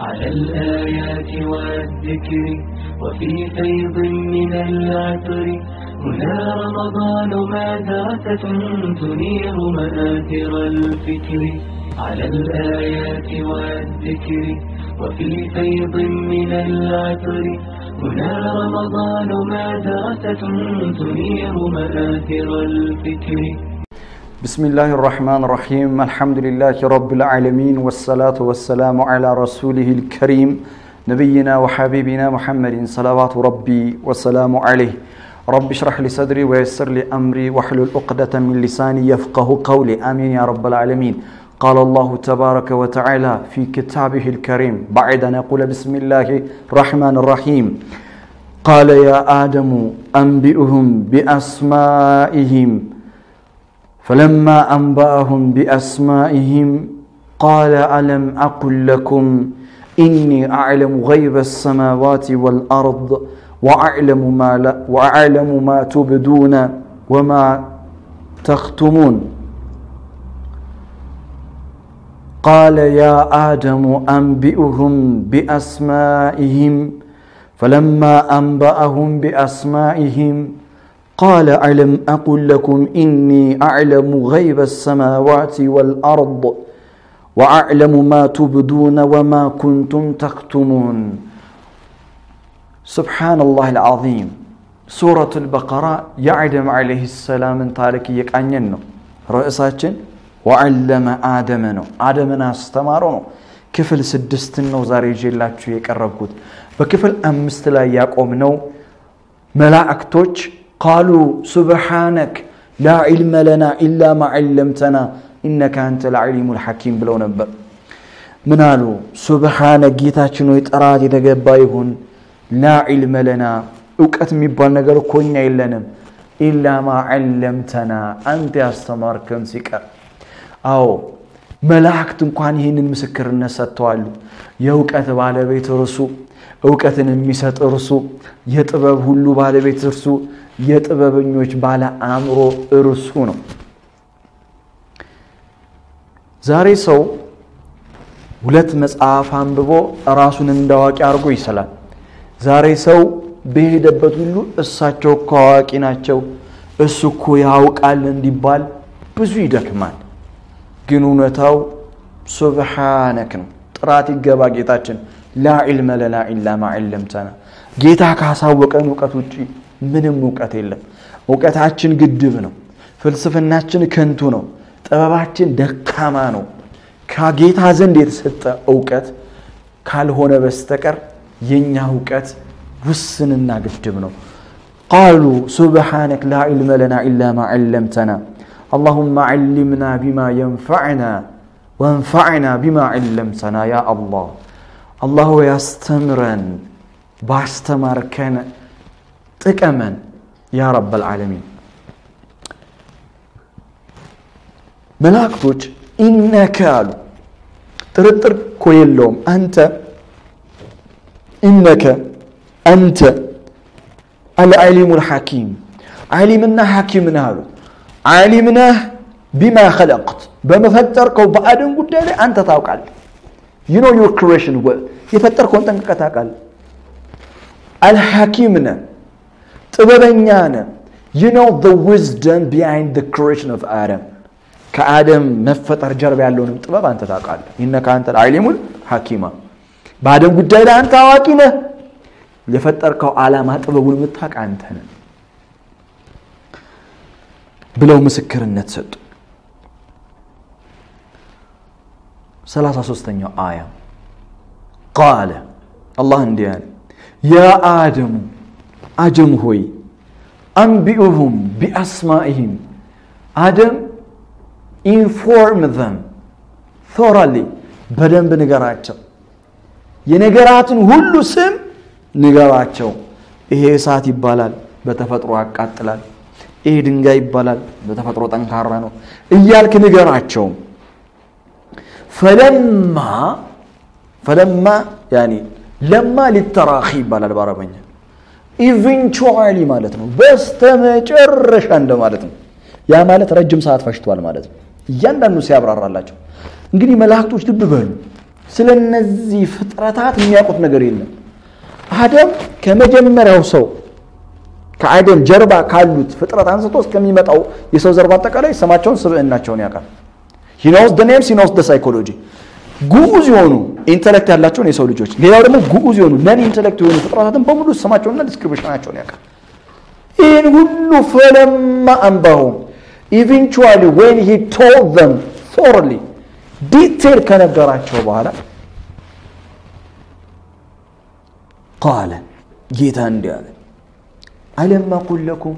على الآيات والذكر وفي فيض من العطر. هنا رمضان مادرسة تنير مآثر الفكر. على الآيات والذكر وفي فيض من العطر. هنا رمضان مادرسة تنير مآثر الفكر. بسم الله الرحمن الرحيم الحمد لله رب العالمين والصلاة والسلام على رسوله الكريم نبينا وحبيبنا محمد صلوات ربي والسلام عليه رب اشرح لي صدري ويسر لي أمري واحلل عقدة من لساني يفقه قولي آمين يا رب العالمين قال الله تبارك وتعالى في كتابه الكريم بعد أن يقول بسم الله الرحمن الرحيم قال يا آدم أنبئهم بأسمائهم فلما أنبأهم بأسمائهم قال ألم أقل لكم إني أعلم غيب السماوات والأرض وأعلم ما, لا وأعلم ما تبدون وما تختمون. قال يا آدم أنبئهم بأسمائهم. فلما أنبأهم بأسمائهم قال ألم أقل لكم إني أعلم غيب السماوات والأرض وأعلم ما تبدون وما كنتم تكتمون سبحان الله العظيم سورة البقرة يعدم عليه السلام تارك يقعنين رئيساتين وعلم آدم ነው አደምን አስተማረው ነው ክፍል ስድስትን ነው ዛሬ ይዤላችሁ የቀረብኩት በክፍል አምስት ላይ ያቆምነው መላእክቶች ላ ዒልመ ለና ኢላ ማ ዐለምተና ኢነከ አንተ ልዓሊሙ ልሐኪም ብለው ነበር። ምን አሉ? ሱብሓነክ ጌታችን ሆይ ጥራት የተገባ ይሁን። ላ ዒልመ ለና እውቀት የሚባል ነገር እኮ እኛ የለንም። ኢላ ማ ዐለምተና አንተ ያስተማርከን ሲቀር። አዎ መላእክት እንኳን ይህንን ምስክርነት ሰጥተዋሉ የእውቀት ባለቤት እርሱ እውቀትን የሚሰጥ እርሱ የጥበብ ሁሉ ባለቤት እርሱ የጥበበኞች ባለ አእምሮ እርሱ ነው። ዛሬ ሰው ሁለት መጽሐፍ አንብቦ ራሱን እንዳዋቂ አድርጎ ይስላል ዛሬ ሰው በሄደበት ሁሉ እሳቸው እኮ አዋቂ ናቸው እሱ እኮ ያውቃል እንዲባል ብዙ ይደክማል። ግን እውነታው ሱብሓነክ ነው። ጥራት ይገባ ጌታችን። ላ ዒልመ ለና ኢላ ጌታ ካሳወቀን እውቀት ውጭ ምንም እውቀት የለም። እውቀታችን ግድብ ነው። ፍልስፍናችን ከንቱ ነው። ጥበባችን ደካማ ነው። ከጌታ ዘንድ የተሰጠ እውቀት ካልሆነ በስተቀር የእኛ እውቀት ውስንና ግድብ ነው። ቃሉ ሱብሓነክ ላ ዒልመ ለና ኢላ ማ ዐለምተና አላሁማ ዐሊምና ቢማ የንፈዕና ወንፈዕና ቢማ ዐለምተና ያ አላህ አላህ ያስተምረን ባስተማርከን ጥቀመን። ያ ረብ ልዓለሚን መላእክቶች ኢነከ አሉ። ጥርጥር እኮ የለውም። አንተ ኢነከ አንተ العليم الحكيم عليم ና حكيم ነህ አሉ። عليم ነህ بما خلقت። በመፈጠርከው በአደም ጉዳይ ላይ አንተ ታውቃለህ። you know your creation የፈጠርከውን ጠንቅቀህ ታውቃለህ። الحكيم ጥበበኛ ነህ you know the wisdom behind the creation of Adam. ከአደም መፈጠር ጀርባ ያለውንም ጥበብ አንተ ታውቃለህ። إنك أنت العليم الحكيم። በአደም ጉዳይ ላይ አንተ አዋቂ ነህ። የፈጠርከው ዓላማ ጥበቡን የምታውቅ አንተ ነህ ብለው ምስክርነት ሰጡ። ሰላሳ ሶስተኛው አያ። قال الله እንዲህ አለ يا آدم አደም ሆይ أنبئهم بأسمائهم አደም inform them thoroughly በደንብ ንገራቸው። የነገራትን ሁሉ ስም ንገራቸው። ይሄ እሳት ይባላል በተፈጥሮ ያቃጥላል። ይሄ ድንጋይ ይባላል በተፈጥሮ ጠንካራ ነው እያልክ ንገራቸው። فلما فلما يعني لما للتراخي ይባላል በአረበኛ eventually ማለት ነው። በስተመጨረሻ እንደማለት ነው። ያ ማለት ረጅም ሰዓት ፈጅቷል ማለት ነው። እያንዳንዱ ሲያብራራላቸው እንግዲህ መላእክቶች ልብ በሉ። ስለ እነዚህ ፍጥረታት የሚያውቁት ነገር የለም። አደም ከመጀመሪያው ሰው ከአደም ጀርባ ካሉት ፍጥረት አንስቶ እስከሚመጣው የሰው ዘር በአጠቃላይ ስማቸውን፣ ስብዕናቸውን ያውቃል። he knows the names he knows the psychology ግዑዝ የሆኑ intellect ያላቸውን የሰው ልጆች፣ ሌላው ደግሞ ግዑዝ የሆኑ non intellect የሆኑ ፍጥረታትን በሙሉ ስማቸውንና description አቸውን ያውቃል። ይህን ሁሉ فلما أنبأهم eventually when he told them detail ከነገራቸው በኋላ قال ጌታ እንዲህ አለ። ألم أقل لكم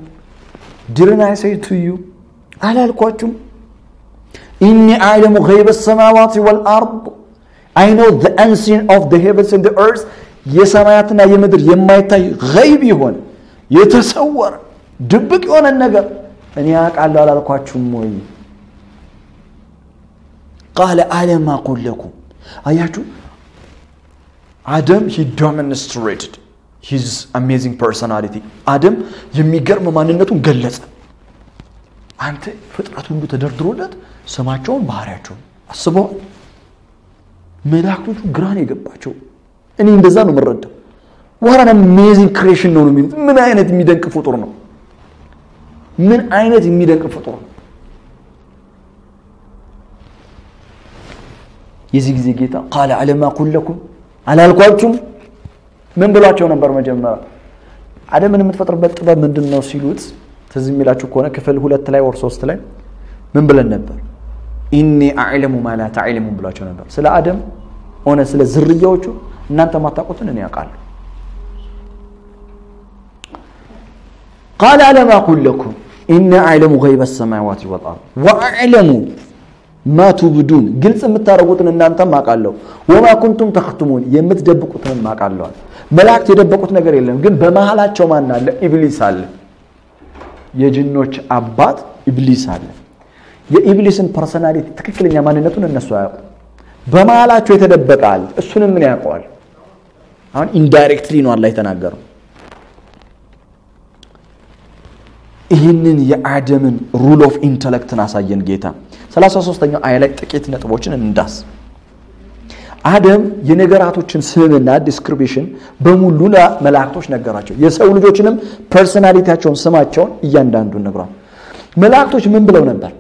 didn't I say to you አላልኳችሁም إني أعلم غيب السماوات والأرض I know the unseen of the heavens and the earth የሰማያትና የምድር የማይታይ غيب የሆነ የተሰወረ ድብቅ የሆነ ነገር። እኔ አውቃለሁ አላልኳችሁም ወይ? قال ألم أقل لكم። አያችሁ አደም he demonstrated his amazing personality አደም የሚገርም ማንነቱን ገለጸ። አንተ ፍጥረት ሁሉ ተደርድሮለት ስማቸውን ባህሪያቸውን አስበዋል። መላእክቶቹ ግራ ነው የገባቸው እኔ እንደዛ ነው የምረዳው። what an amazing creation ነው የሚሉት። ምን አይነት የሚደንቅ ፍጡር ነው! ምን አይነት የሚደንቅ ፍጡር ነው! የዚህ ጊዜ ጌታ قال ألم أقل لكم አላልኳችሁም? ምን ብሏቸው ነበር መጀመሪያ? አደምን የምትፈጥርበት ጥበብ ምንድን ነው ሲሉት ትዝ የሚላችሁ ከሆነ ክፍል ሁለት ላይ ወር ሶስት ላይ ምን ብለን ነበር? إني أعلم ما لا تعلمون ብሏቸው ነበር። ስለ አደም ሆነ ስለ ዝርያዎቹ እናንተ ማታውቁትን እኔ አውቃለሁ። قال ألم أقل لكم إني أعلم غيب السماوات والأرض وأعلم ما تبدون ግልጽ የምታደርጉትን እናንተም አውቃለሁ። وما كنتم تكتمون የምትደብቁትንም አውቃለሁ አለ። መላእክት የደበቁት ነገር የለም፣ ግን በመሃላቸው ማን አለ? ኢብሊስ አለ። የጅኖች አባት ኢብሊስ አለ። የኢብሊስን personality ትክክለኛ ማንነቱን እነሱ አያውቁ። በመሃላቸው የተደበቀ አለ። እሱንም ማን ያውቀዋል? አሁን indirectly ነው አላህ የተናገረው። ይህንን የአደምን role of intellect ን አሳየን ጌታ። 33ኛው አያ ላይ ጥቂት ነጥቦችን እንዳስስ አደም የነገራቶችን ስምና description በሙሉ ለመላእክቶች ነገራቸው። የሰው ልጆችንም personality ያቸውን፣ ስማቸውን እያንዳንዱን ነግሯል። መላእክቶች ምን ብለው ነበር?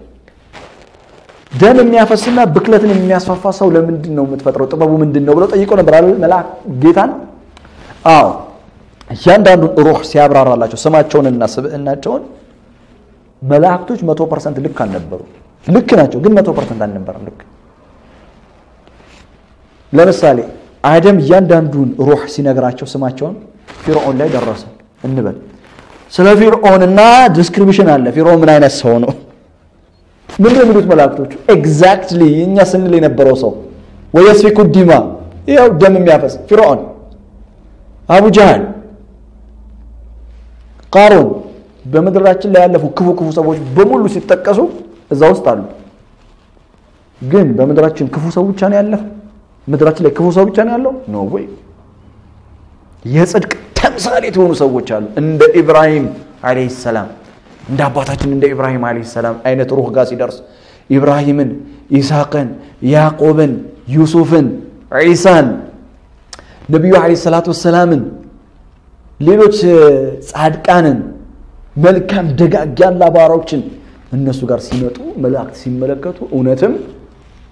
ደም የሚያፈስና ብክለትን የሚያስፋፋ ሰው ለምንድን ነው የምትፈጥረው? ጥበቡ ምንድን ነው ብለው ጠይቀው ነበር አይደል? መልአክ ጌታን። አዎ እያንዳንዱን روح ሲያብራራላቸው ስማቸውንና ስብዕናቸውን መላእክቶች መቶ percent ልክ አልነበሩ። ልክ ናቸው፣ ግን መቶ percent አልነበረም ልክ ለምሳሌ አደም እያንዳንዱን روح ሲነግራቸው ስማቸውን ፊርዖን ላይ ደረሰ እንበል። ስለ ፊርዖንና description አለ። ፊርዖን ምን አይነት ሰው ነው? ምን የሚሉት መላእክቶቹ? exactly እኛ ስንል የነበረው ሰው ويسفك الدماء፣ ይኸው ደም የሚያፈስ ፊርዖን፣ አቡ ጃህል፣ በምድራችን ላይ ያለፉ ክፉ ክፉ ሰዎች በሙሉ ሲጠቀሱ እዛ ውስጥ አሉ። ግን በምድራችን ክፉ ሰው ብቻ ነው ያለፈው? ምድራችን ላይ ክፉ ሰው ብቻ ነው ያለው? no way የጽድቅ ተምሳሌት የሆኑ ሰዎች አሉ። እንደ ኢብራሂም عليه السلام እንደ አባታችን እንደ ኢብራሂም عليه السلام አይነት روح ጋር ሲደርስ ኢብራሂምን፣ ኢስሐቅን፣ ያዕቆብን፣ ዩሱፍን፣ ዒሳን፣ ነቢዩ عليه الصلاة والسلام ን፣ ሌሎች ጻድቃንን፣ መልካም ደጋግ የአላህ ባሮችን እነሱ ጋር ሲመጡ መላእክት ሲመለከቱ እውነትም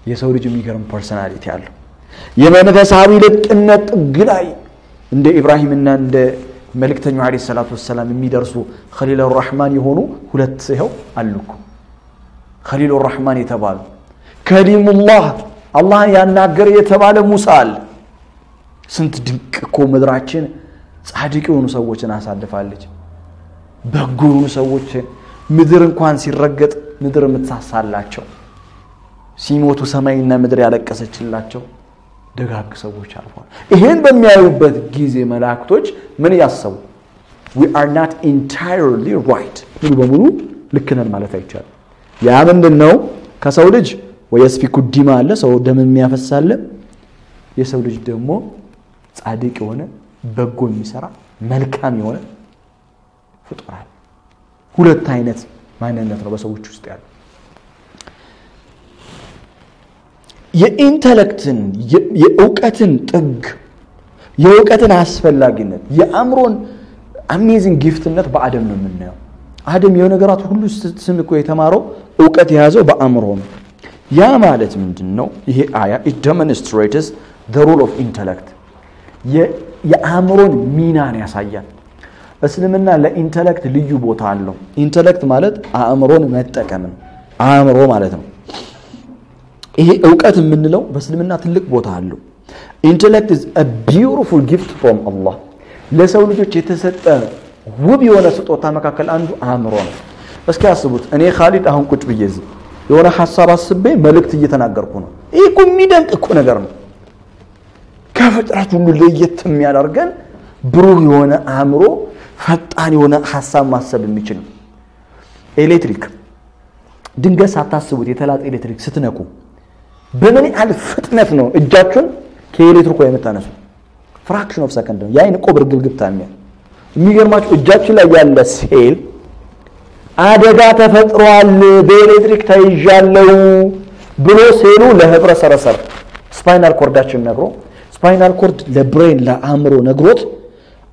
የሰው ልጅ የሚገርም personality አለው። የመንፈሳዊ ልህቀት ጥግ ላይ እንደ ኢብራሂምና እንደ መልእክተኛው عليه الصلاة والسلام የሚደርሱ خليل الرحمن የሆኑ ሁለት ይኸው አሉ እኮ خليل الرحمن የተባሉ كليم الله አላህን ያናገረ የተባለ ሙሳ አለ። ስንት ድንቅ እኮ ምድራችን ጻድቅ የሆኑ ሰዎችን አሳልፋለች። በጎ የሆኑ ሰዎችን ምድር እንኳን ሲረገጥ ምድር የምትሳሳላቸው ሲሞቱ ሰማይና ምድር ያለቀሰችላቸው ደጋግ ሰዎች አልፏል። ይህን በሚያዩበት ጊዜ መላእክቶች ምን እያሰቡ we not entirely right ሙሉ በሙሉ ልክ ነን ማለት አይቻልም። ያ ምንድን ነው? ከሰው ልጅ ወየስፊኩ ዲማ አለ፣ ሰው ደም የሚያፈስ አለ። የሰው ልጅ ደግሞ ጻድቅ የሆነ በጎ የሚሰራ መልካም የሆነ አለ። ሁለት አይነት ማንነት ነው በሰዎች ውስጥ ያለው። የኢንተሌክትን የእውቀትን ጥግ የእውቀትን አስፈላጊነት የአእምሮን አሜዚንግ ጊፍትነት በአደም ነው የምናየው። አደም የነገራት ሁሉ ስም እኮ የተማረው እውቀት የያዘው በአእምሮ ነው። ያ ማለት ምንድን ነው? ይሄ አያ it demonstrates the role of intellect የአእምሮን ሚናን ያሳያል። እስልምና ለ intellect ልዩ ቦታ አለው። intellect ማለት አእምሮን መጠቀም ነው። አእምሮ ማለት ነው። ይሄ እውቀት የምንለው በእስልምና ትልቅ ቦታ አለው። intellect is a beautiful gift from አላህ ለሰው ልጆች የተሰጠ ውብ የሆነ ስጦታ መካከል አንዱ አእምሮ ነው። እስኪ አስቡት፣ እኔ ካሊድ አሁን ቁጭ ብዬ የሆነ ሀሳብ አስቤ መልእክት እየተናገርኩ ነው። ይህ እኮ የሚደንቅ እኮ ነገር ነው። ከፍጥረት ሁሉ ለየት የሚያደርገን ብሩህ የሆነ አእምሮ፣ ፈጣን የሆነ ሀሳብ ማሰብ የሚችል ኤሌክትሪክ ድንገት ሳታስቡት የተላጠ ኤሌክትሪክ ስትነኩ በምን ያህል ፍጥነት ነው እጃችሁን ከኤሌክትሪኩ የምታነሱ? fraction of second ነው። የአይን ቆብ እርግብግብታ የሚያል የሚገርማችሁ እጃችን ላይ ያለ ሴል አደጋ ተፈጥሯል፣ በኤሌክትሪክ ተይዣለው ብሎ ሴሉ ለህብለ ሰረሰር spinal cord አችን ነግሮ spinal cord ለ brain ለአእምሮ ነግሮት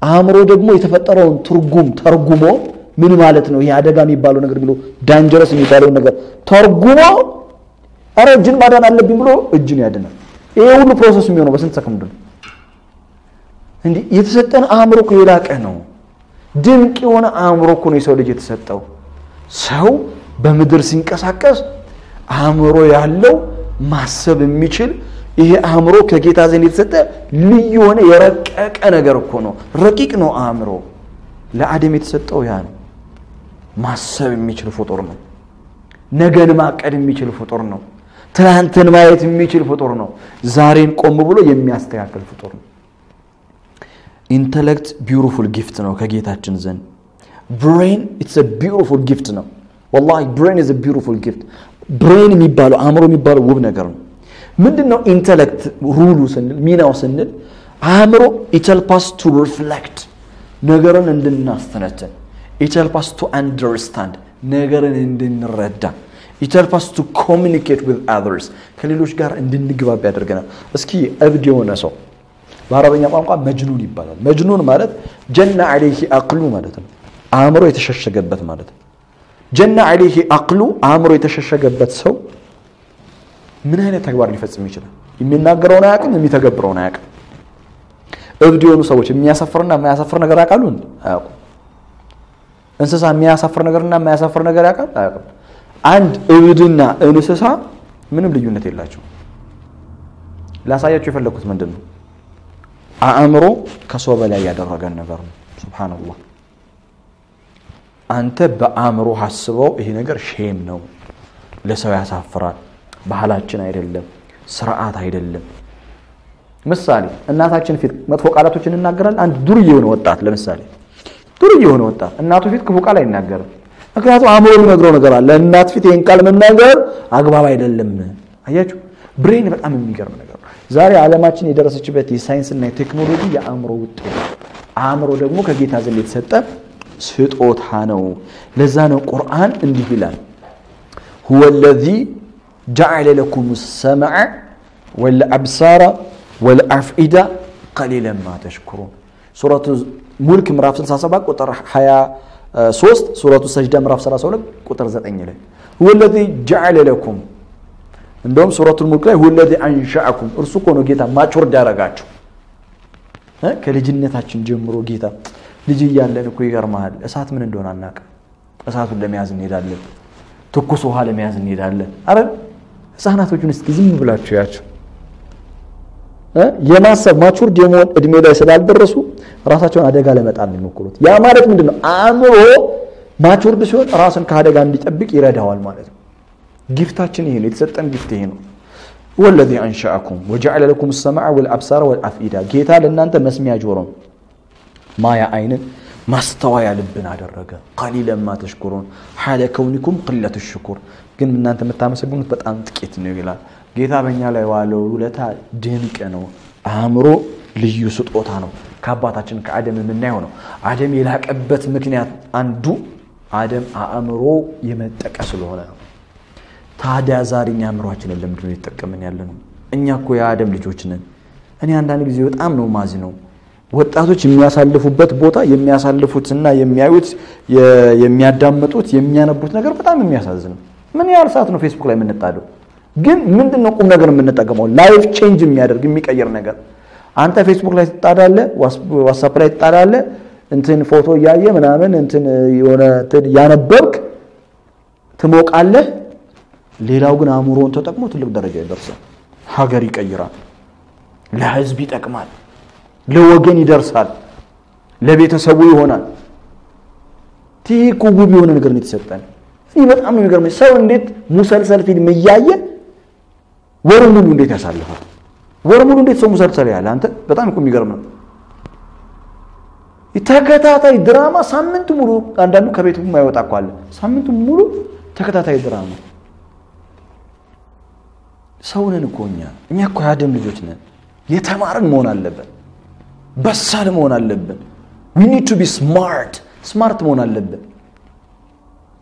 አእምሮ ደግሞ የተፈጠረውን ትርጉም ተርጉሞ ምን ማለት ነው ይሄ አደጋ የሚባለው ነገር ብሎ dangerous የሚባለውን ነገር ተርጉሞ ኧረ እጅን ማዳን አለብኝ ብሎ እጅን ያድናል። ይሄ ሁሉ process የሚሆነው በስንት ሰከንድ ነው? እንዲህ የተሰጠን አእምሮ እኮ የላቀ ነው። ድንቅ የሆነ አእምሮ እኮ ነው የሰው ልጅ የተሰጠው። ሰው በምድር ሲንቀሳቀስ አእምሮ ያለው ማሰብ የሚችል ይሄ አእምሮ ከጌታ ዘንድ የተሰጠ ልዩ የሆነ የረቀቀ ነገር እኮ ነው። ረቂቅ ነው አእምሮ። ለአደም የተሰጠው ያ ነው። ማሰብ የሚችል ፍጡር ነው። ነገን ማቀድ የሚችል ፍጡር ነው። ትናንትን ማየት የሚችል ፍጡር ነው። ዛሬን ቆም ብሎ የሚያስተካክል ፍጡር ነው። intellect beautiful gift ነው ከጌታችን ዘንድ። brain it's beautiful gift ነው። والله brain is beautiful gift። brain የሚባለው አእምሮ የሚባለው ውብ ነገር ነው። ምንድን ነው intellect role ኡ ስንል ሚናው ስንል አእምሮ it help us to reflect ነገርን እንድናስተነትን it help us to understand ነገርን እንድንረዳ it help us to communicate with others ከሌሎች ጋር እንድንግባባ ያደርገናል። እስኪ እብድ የሆነ ሰው በአረበኛ ቋንቋ مجنون ይባላል። مجنون ማለት جن عليه عقله ማለት ነው። አእምሮ የተሸሸገበት ማለት ነው። جن عليه عقله አእምሮ የተሸሸገበት ሰው ምን አይነት ተግባር ሊፈጽም ይችላል? የሚናገረውን አያውቅም፣ የሚተገብረውን አያውቅም። እብድ የሆኑ ሰዎች የሚያሳፍርና የማያሳፍር ነገር ያውቃሉ? አያውቁም። እንስሳ የሚያሳፍር ነገርና የማያሳፍር ነገር ያውቃል? አያውቅም። አንድ እብድና እንስሳ ምንም ልዩነት የላቸው። ላሳያቸው የፈለግኩት ምንድን ነው? አእምሮ ከሰው በላይ ያደረገን ነገር ነው። ሱብሃነላህ። አንተ በአእምሮ አስበው ይሄ ነገር ሼም ነው፣ ለሰው ያሳፍራል፣ ባህላችን አይደለም፣ ስርዓት አይደለም። ምሳሌ እናታችን ፊት መጥፎ ቃላቶችን እናገራለን። አንድ ዱርዬ የሆነ ወጣት ለምሳሌ ዱርዬ የሆነ ወጣት እናቱ ፊት ክፉ ቃል አይናገርም። ምክንያቱም አእምሮ የሚነግረው ነገር አለ። እናት ፊት ይህን ቃል መናገር አግባብ አይደለም። አያችሁ፣ ብሬን በጣም የሚገርም ነገር ነው። ዛሬ ዓለማችን የደረሰችበት የሳይንስና የቴክኖሎጂ የአእምሮ ውጤት ነው። አእምሮ ደግሞ ከጌታ ዘንድ የተሰጠ ስጦታ ነው። ለዛ ነው ቁርአን እንዲህ ይላል ሁወ ለዚ ጀዐለ ለኩም ሰምዐ ወልአብሳራ ወልአፍኢዳ ቀሊለን ማ ተሽኩሩን ሱረቱ ሙልክ ምዕራፍ 67 ቁጥር 23 ሱረቱ ሰጅዳ ምዕራፍ 32 ቁጥር 9 ላይ ሁወ ለዚ ጀዐለ ለኩም እንደውም ሱረቱል ሙልክ ላይ ሁወ ለዚ አንሸአኩም እርሱ እኮ ነው ጌታ ማቾርድ ያደረጋችሁ ከልጅነታችን ጀምሮ ጌታ ልጅ እያለን እኮ ይገርመሃል፣ እሳት ምን እንደሆነ አናውቅም። እሳቱን ለመያዝ እንሄዳለን፣ ትኩስ ውሃ ለመያዝ እንሄዳለን። አረ ህፃናቶቹን እስኪ ዝም ብላችሁ ያቸው የማሰብ matured የመሆን እድሜ ላይ ስላልደረሱ ራሳቸውን አደጋ ለመጣል ነው የሚሞክሩት። ያ ማለት ምንድን ነው? አእምሮ matured ሲሆን ራስን ከአደጋ እንዲጠብቅ ይረዳዋል ማለት ነው። gift አችን ይሄ ነው፣ የተሰጠን gift ይሄ ነው። والذي أنشأكم وجعل لكم السمع والأبصار والأفئدة ጌታ ለእናንተ መስሚያ ጆሮን ማያ አይንን ማስተዋያ ልብን አደረገ። ቀሊለን ማ ተሽኩሩን ሓለ ከውኒኩም ቅለት ሽኩር ግን እናንተ የምታመሰግኑት በጣም ጥቂት ነው ይላል። ጌታ በእኛ ላይ ዋለው ውለታ ድንቅ ነው። አእምሮ ልዩ ስጦታ ነው። ከአባታችን ከአደም የምናየው ነው። አደም የላቀበት ምክንያት አንዱ አደም አእምሮ የመጠቀ ስለሆነ ነው። ታዲያ ዛሬ አእምሯችንን ለምንድን ነው የተጠቀምን ያለ ነው? እኛ እኮ የአደም ልጆች እኔ አንዳንድ ጊዜ በጣም ነው ማዝነው ወጣቶች የሚያሳልፉበት ቦታ የሚያሳልፉትና የሚያዩት የሚያዳምጡት የሚያነቡት ነገር በጣም የሚያሳዝን ነው። ምን ያህል ሰዓት ነው ፌስቡክ ላይ የምንጣደው? ግን ምንድን ነው ቁም ነገር የምንጠቀመው? life change የሚያደርግ የሚቀይር ነገር አንተ ፌስቡክ ላይ ትጣዳለህ፣ ዋትሳፕ ላይ ትጣዳለህ፣ እንትን ፎቶ እያየ ምናምን እንትን የሆነ እንትን እያነበብክ ትሞቃለህ። ሌላው ግን አእምሮን ተጠቅሞ ትልቅ ደረጃ ይደርሳል፣ ሀገር ይቀይራል፣ ለህዝብ ይጠቅማል፣ ለወገን ይደርሳል፣ ለቤተሰቡ ይሆናል። እኮ ውብ የሆነ ነገር ነው የተሰጠን። ይህ በጣም ነው የሚገርመኝ። ሰው እንዴት ሙሰልሰል ፊልም እያየ ወር ሙሉ እንዴት ያሳልፋል? ወር ሙሉ እንዴት ሰው ሙሰልሰል ያለ አንተ በጣም እኮ የሚገርም ነው። ተከታታይ ድራማ ሳምንቱ ሙሉ አንዳንዱ ከቤቱ የማይወጣ እኮ አለ። ሳምንቱ ሙሉ ተከታታይ ድራማ። ሰው ነን እኮ እኛ እኛ እኮ የአደም ልጆች ነን። የተማርን መሆን አለብን። በሳል መሆን አለብን። we need to be smart smart መሆን አለብን።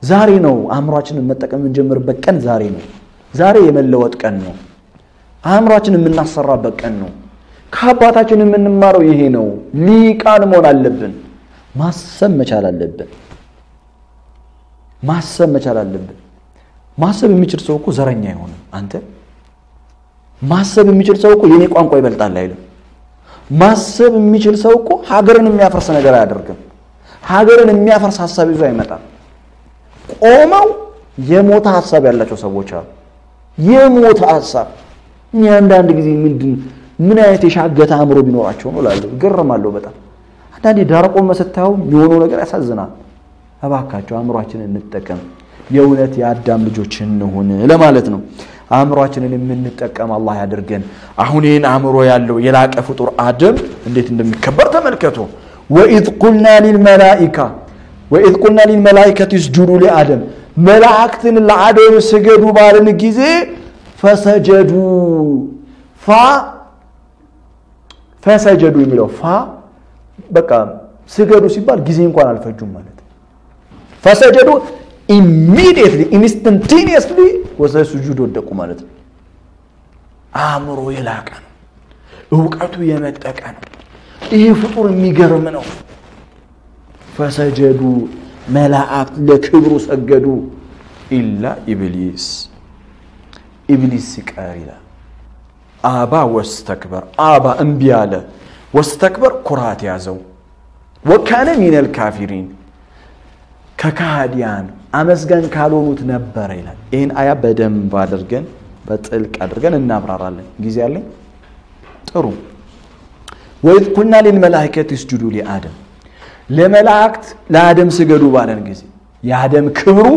ዛሬ ነው አእምሯችንን መጠቀም የምንጀምርበት ቀን ዛሬ ነው። ዛሬ የመለወጥ ቀን ነው። አእምሯችንን የምናሰራበት ቀን ነው። ከአባታችን የምንማረው ይሄ ነው። ሊቃን መሆን አለብን። ማሰብ መቻል አለብን። ማሰብ መቻል አለብን። ማሰብ የሚችል ሰው እኮ ዘረኛ አይሆንም። አንተ ማሰብ የሚችል ሰው እኮ የኔ ቋንቋ ይበልጣል አይልም። ማሰብ የሚችል ሰው እኮ ሀገርን የሚያፈርስ ነገር አያደርግም። ሀገርን የሚያፈርስ ሀሳብ ይዞ አይመጣም። ቆመው የሞተ ሀሳብ ያላቸው ሰዎች አሉ። የሞተ ሀሳብ እኔ አንዳንድ ጊዜ ምንድን ምን አይነት የሻገተ አእምሮ ቢኖራቸው ነው እላለሁ። እገረማለሁ በጣም አንዳንዴ ዳር ቆመ ስታየው የሚሆነው ነገር ያሳዝናል። እባካቸው አእምሯችንን እንጠቀም፣ የእውነት የአዳም ልጆች እንሁን ለማለት ነው። አእምሯችንን የምንጠቀም አላህ ያድርገን። አሁን ይህን አእምሮ ያለው የላቀ ፍጡር አደም እንዴት እንደሚከበር ተመልከቱ። ወኢዝ ቁልና ሊልመላኢካ ወኢዝ ቁልና ሊልመላኢከት ይስጁዱ ሊአደም መላእክትን ለአደም ስገዱ ባለን ጊዜ فسجدوا ف فسجدوا የሚለው ف በቃ ስገዱ ሲባል ጊዜ እንኳን አልፈጁም ማለት فسجدوا immediately instantaneously ወደ ሱጁድ ወደቁ ማለት ነው። አእምሮ የላቀ ነው። እውቀቱ የመጠቀ ነው። ይህ ፍጡር የሚገርም ነው። فسجدوا መላእክት ለክብሩ ሰገዱ إلا إبليس ኢብሊስ ሲቀር ይላል። أبى واستكبر أبى እምቢ አለ። واستكبر ኩራት ያዘው። وكان من الكافرين ከካህዲያን አመስጋኝ ካልሆኑት ነበረ ይላል። ይህን አያ በደንብ አድርገን በጥልቅ አድርገን እናብራራለን። ጊዜ አለኝ? ጥሩ። وإذ قلنا للملائكة اسجدوا لآدم ለመላእክት ለአደም ስገዱ ባለን ጊዜ የአደም ክብሩ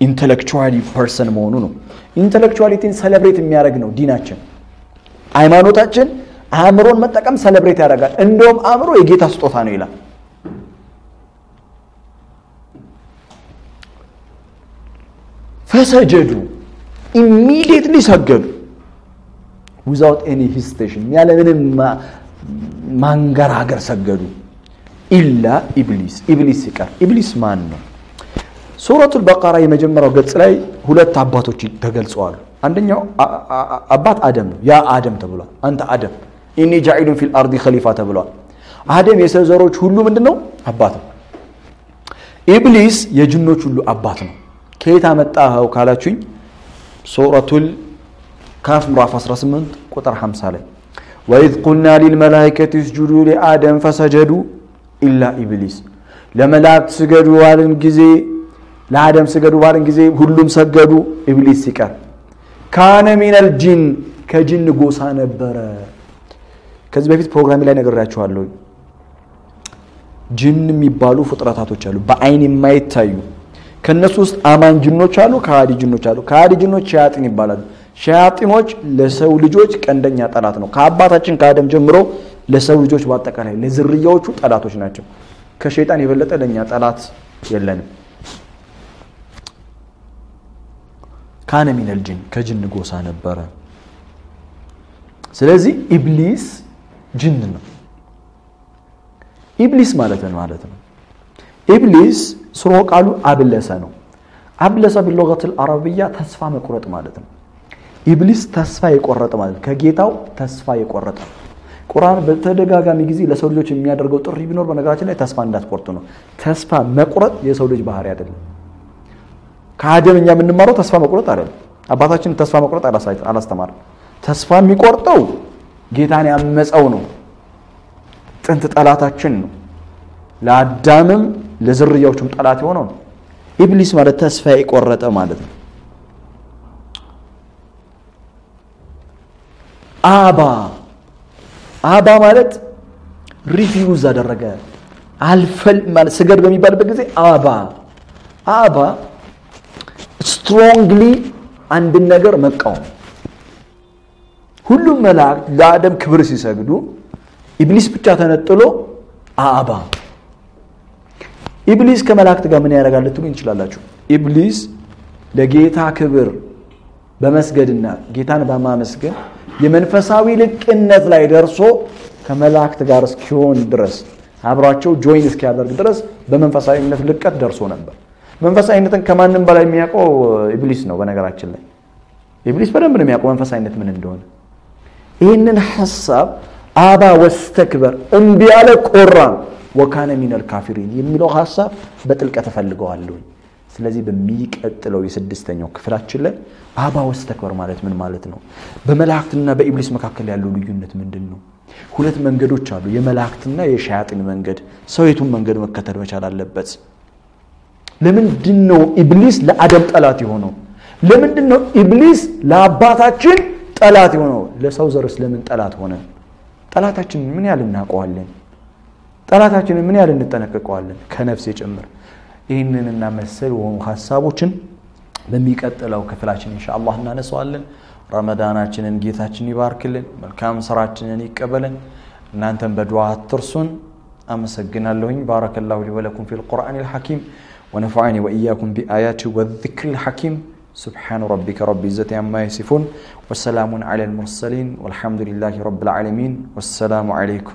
intellectually person መሆኑ ነው። intellectuality ን celebrate የሚያደርግ ነው ዲናችን። ሃይማኖታችን አእምሮን መጠቀም celebrate ያደርጋል። እንደውም አእምሮ የጌታ ስጦታ ነው ይላል። فسجدوا immediately ሰገዱ without any hesitation ያለምንም ማንገራገር ሰገዱ። إلا إبليس ኢብሊስ ሲቀር ኢብሊስ ማን ነው? ሱረቱል በቀራ የመጀመሪያው ገጽ ላይ ሁለት አባቶች ተገልጸዋል። አንደኛው አባት አደም ነው። يا آدم ተብሏል። አንተ አደም إني جاعل في الأرض خليفة ተብሏል። አደም የሰው ዘሮች ሁሉ ምንድን ነው? አባት ነው። ኢብሊስ የጅኖች ሁሉ አባት ነው። ከየት አመጣኸው ካላችሁኝ ሱረቱል ካፍ ምዕራፍ 18 ቁጥር 50 ላይ وإذ قلنا للملائكة اسجدوا لآدم فسجدوا إلا إبليس ለመላእክት ስገዱ ባልን ጊዜ ለአደም ስገዱ ባልን ጊዜ ሁሉም ሰገዱ፣ ኢብሊስ ሲቀር كان من الجن ከጅን ጎሳ ነበረ። ከዚህ በፊት ፕሮግራሚ ላይ ነግሬያችኋለሁ። ጅን የሚባሉ ፍጥረታቶች አሉ፣ በአይን የማይታዩ ከነሱ ውስጥ አማኝ ጅኖች አሉ፣ ከሃዲ ጅኖች አሉ። ከሃዲ ጅኖች ሸያጢን ይባላሉ። ሸያጢኖች ለሰው ልጆች ቀንደኛ ጠላት ነው። ከአባታችን ከአደም ጀምሮ ለሰው ልጆች በአጠቃላይ ለዝርያዎቹ ጠላቶች ናቸው። ከሸይጣን የበለጠ ለእኛ ጠላት የለንም። كان من الجن ከጅን ጎሳ ነበረ። ስለዚህ ኢብሊስ ጅን ነው። ኢብሊስ ማለት ምን ማለት ነው? ኢብሊስ ስሮ ቃሉ أبلس ነው። أبلس باللغة العربية ተስፋ መቁረጥ ማለት ነው። ኢብሊስ ተስፋ የቆረጠ ማለት ከጌታው ተስፋ የቆረጠ ቁርአን በተደጋጋሚ ጊዜ ለሰው ልጆች የሚያደርገው ጥሪ ቢኖር በነገራችን ላይ ተስፋ እንዳትቆርጡ ነው። ተስፋ መቁረጥ የሰው ልጅ ባህሪ አይደለም። ከአደም እኛ የምንማረው ተስፋ መቁረጥ አይደለም። አባታችን ተስፋ መቁረጥ አላስተማርም። ተስፋ የሚቆርጠው ጌታን ያመፀው ነው። ጥንት ጠላታችን ነው። ለአዳምም ለዝርያዎቹም ጠላት የሆነው ነው። ኢብሊስ ማለት ተስፋ የቆረጠ ማለት ነው። أبى أبى ማለት refuse አደረገ አልፈልግም ማለት ስገድ በሚባልበት ጊዜ أبى أبى strongly አንድን ነገር መቃወም። ሁሉም መላእክት ለአደም ክብር ሲሰግዱ ኢብሊስ ብቻ ተነጥሎ أبى። ኢብሊስ ከመላእክት ጋር ምን ያደርጋል ልትሉ እንችላላችሁ። ኢብሊስ ለጌታ ክብር በመስገድና ጌታን በማመስገን የመንፈሳዊ ልቀት ላይ ደርሶ ከመላእክት ጋር እስኪሆን ድረስ አብሯቸው join እስኪያደርግ ድረስ በመንፈሳዊነት ልቀት ደርሶ ነበር። መንፈሳዊነትን ከማንም በላይ የሚያውቀው ኢብሊስ ነው። በነገራችን ላይ ኢብሊስ በደንብ ነው የሚያውቀው መንፈሳዊነት ምን እንደሆነ። ይህንን ሐሳብ أبى واستكبر እምቢ አለ ኮራ وكان من الكافرين የሚለው ሐሳብ በጥልቀት እፈልገዋለሁ። ስለዚህ በሚቀጥለው የስድስተኛው ክፍላችን ላይ أبى واستكبر ማለት ምን ማለት ነው? በመላእክትና በኢብሊስ መካከል ያለው ልዩነት ምንድን ነው? ሁለት መንገዶች አሉ፣ የመላእክትና የሸያጢን መንገድ። ሰው የቱን መንገድ መከተል መቻል አለበት? ለምንድን ነው ኢብሊስ ለአደም ጠላት የሆነው? ለምንድን ነው ኢብሊስ ለአባታችን ጠላት የሆነው? ለሰው ዘርስ ለምን ጠላት ሆነ? ጠላታችንን ምን ያህል እናውቀዋለን? ጠላታችንን ምን ያህል እንጠነቀቀዋለን? ከነፍስ ጭምር። ይህንንና መሰል የሆኑ ሀሳቦችን በሚቀጥለው ክፍላችን ኢንሻአላህ እናነሳዋለን። ረመዳናችንን ጌታችን ይባርክልን፣ መልካም ስራችንን ይቀበልን። እናንተን በዱዓ አትርሱን። አመሰግናለሁኝ። ባረከላሁ ሊ ወለኩም ፊል ቁርአኒል ሐኪም ونفعني وإياكم بآياته والذكر الحكيم. سبحان ربك رب العزة عما يصفون وسلام على المرسلين والحمد لله رب العالمين والسلام عليكم.